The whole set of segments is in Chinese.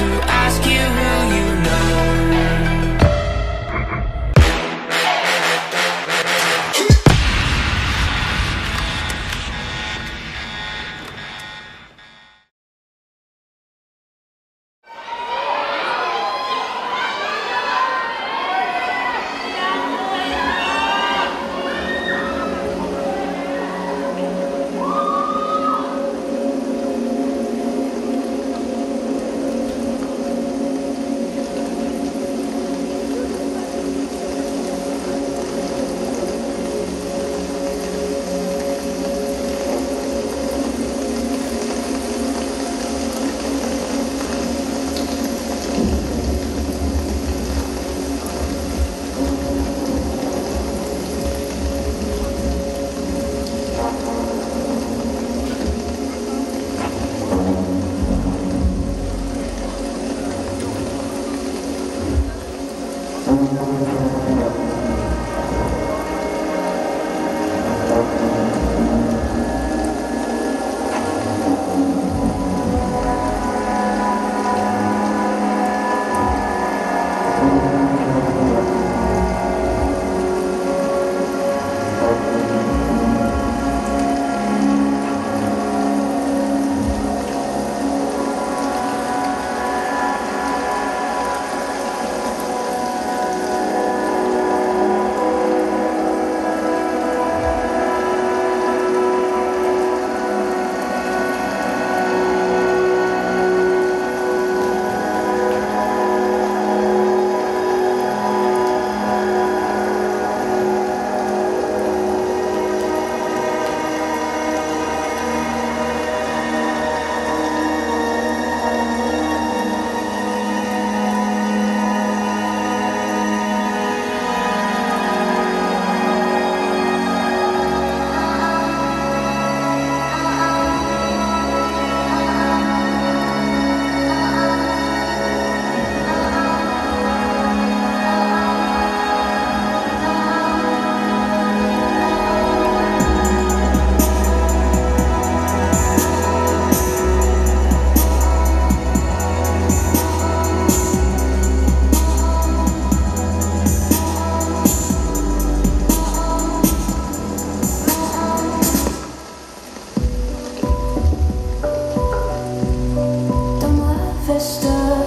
to ask you who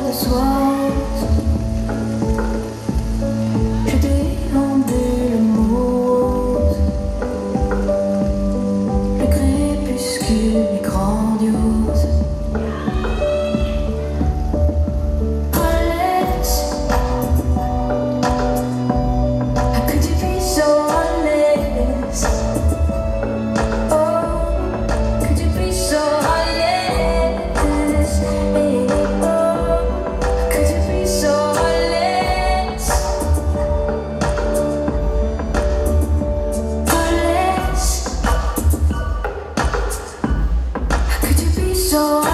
this world so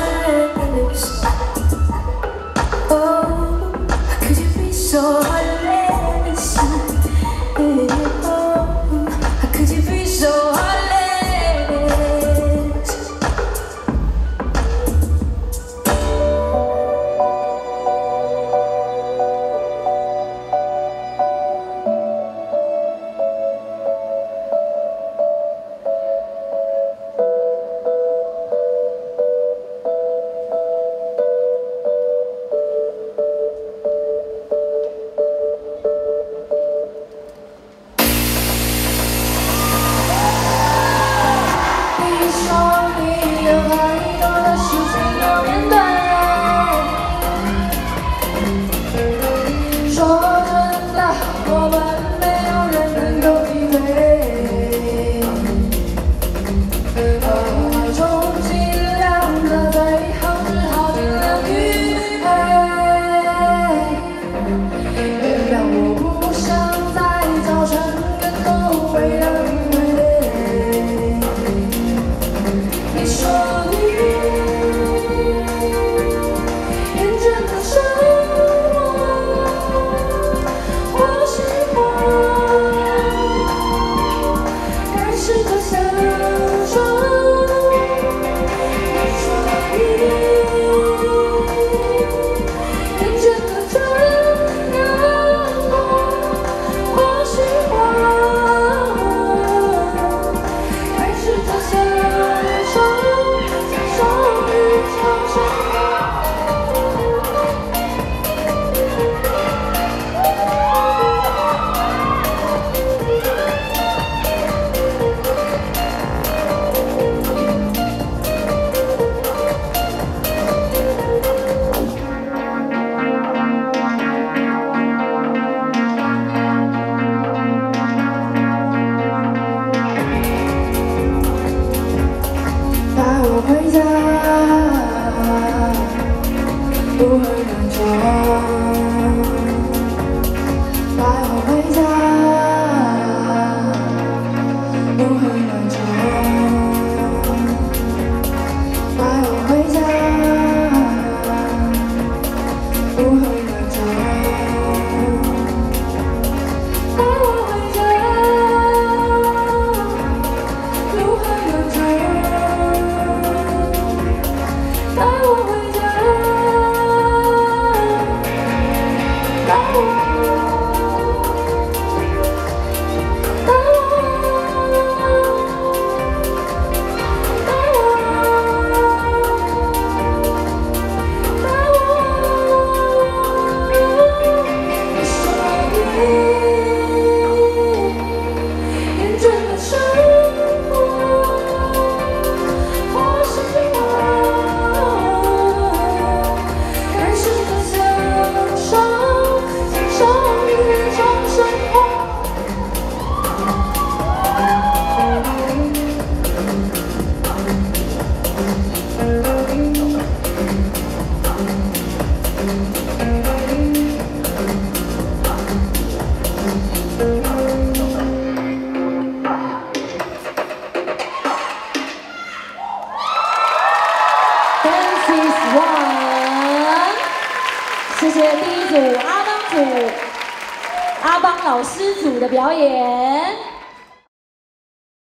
第一组阿邦组阿邦老师组的表演。